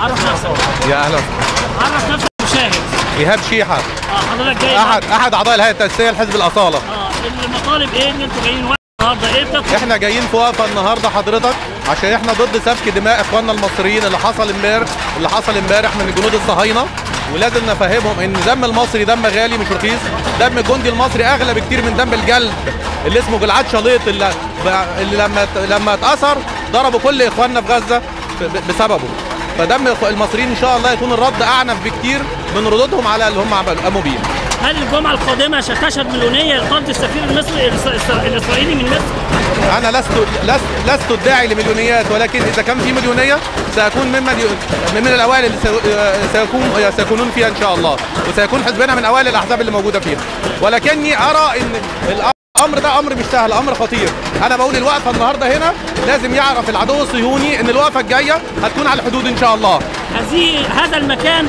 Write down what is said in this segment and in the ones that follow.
عرف نفسك يا أهلا. عرف نفسك مشاهد. ايهاب شيحة. آه حضرتك جاي احد أحد أعضاء الهيئة التأسيسية لحزب الأصالة. آه المطالب إيه؟ ان أنتوا جايين النهارده. إيه بتطلب إحنا جايين في وقفة النهارده حضرتك عشان إحنا ضد سفك دماء إخواننا المصريين اللي حصل امبارح اللي حصل إمبارح من الجنود الصهاينة. ولازم نفهمهم إن دم المصري دم غالي مش رخيص. دم الجندي المصري أغلى بكتير من دم الجلد اللي اسمه جلعاد شليط اللي, اللي لما لما اتأثر ضربوا كل إخواننا في غزة بسببه. فدم المصريين إن شاء الله يكون الرد أعنف بكتير من ردودهم على اللي هم عملوا. قاموا بيه هل الجمعة القادمة ستشهد مليونية لاقامه السفير المصري الإسرائيلي من مصر؟ أنا لست لست لست ادعي لمليونيات ولكن إذا كان في مليونية ساكون ممن ي- من الأوائل اللي سي- سيكون سيكونون فيها إن شاء الله وسيكون حزبنا من أوائل الأحزاب اللي موجودة فيها. ولكني أرى إن الأمر ده أمر مش سهل أمر خطير. أنا بقول الوقفة النهارده هنا لازم يعرف العدو الصهيوني إن الوقفة الجاية هتكون على الحدود إن شاء الله. هذه هذا المكان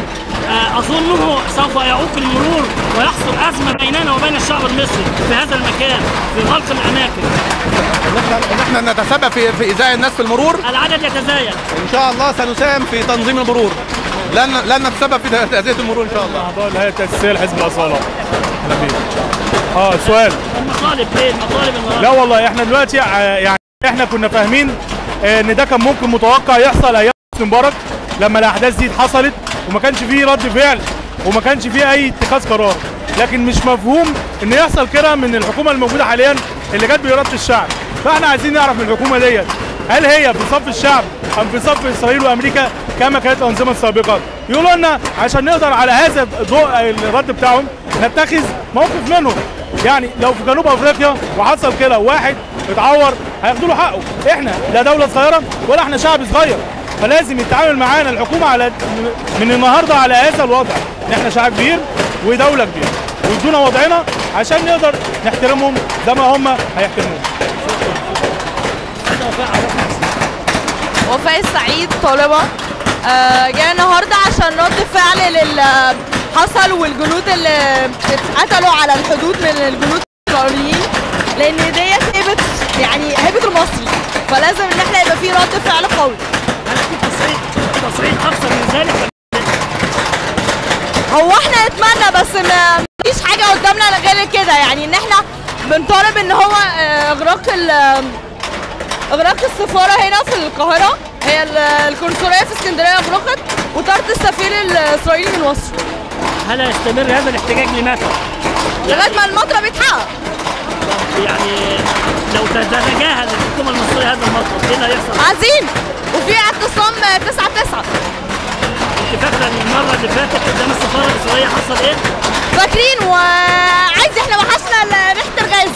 آه، أظنه سوف يعوق المرور ويحصل أزمة بيننا وبين الشعب المصري في هذا المكان في غلق الأماكن. ان إحنا نتسبب في في ايذاء الناس في المرور. العدد يتزايد. إن شاء الله سنساهم في تنظيم المرور. لن لن نتسبب في اذيه المرور إن شاء الله. اعضاء الهيئه التاسيسيه لحزب الأصالة. أهلا بيك آه سؤال. المطالب إيه المطالب النهارده لا والله إحنا دلوقتي يعني إحنا كنا فاهمين آه، إن ده كان ممكن متوقع يحصل أيام مبارك لما الأحداث دي حصلت وما كانش فيه رد فعل وما كانش فيه أي اتخاذ قرار. لكن مش مفهوم إن يحصل كده من الحكومة الموجودة حاليا اللي جت بإرادة الشعب. فإحنا عايزين نعرف من الحكومة ديت هل هي في صف الشعب أم في صف اسرائيل وأمريكا؟ كما كانت الأنظمة السابقة. يقولوا لنا عشان نقدر على هذا الضوء الرد بتاعهم نتخذ موقف منهم. يعني لو في جنوب أفريقيا وحصل كده واحد اتعور هياخدوا له حقه. إحنا لا دولة صغيرة ولا إحنا شعب صغير. فلازم يتعامل معانا الحكومة على من النهارده على هذا الوضع. ان إحنا شعب كبير ودولة كبيرة. ويدونا وضعنا عشان نقدر نحترمهم زي ما هم هيحترمونا. وفاء السعيد طالبة. آه، جاية النهاردة عشان رد فعل لل حصل والجنود اللي اتقتلوا على الحدود من الجنود الإسرائيليين لأن ديت هيبة يعني هيبة المصري. فلازم إن إحنا يبقى في رد فعل قوي. هل في تصريح تصريح أكثر من ذلك. هو إحنا نتمنى بس ما مفيش حاجة قدامنا غير كده. يعني إن إحنا بنطالب إن هو آه، اغراق السفارة هنا في القاهرة هي ال- القنصليه في اسكندرية اغرقت وطرد السفير الإسرائيلي من مصر هل هيستمر هذا الاحتجاج لمتى؟ لغاية ما المطلب يتحقق يعني لو تتجاهل الحكومة المصرية هذا المطلب إيه اللي هيحصل؟ عايزين وفي اعتصام 9 9 انت فاكره المرة اللي فاتت قدام السفارة الإسرائيلية حصل إيه؟ فاكرين وعايز إحنا وحشنا ريحة الغاز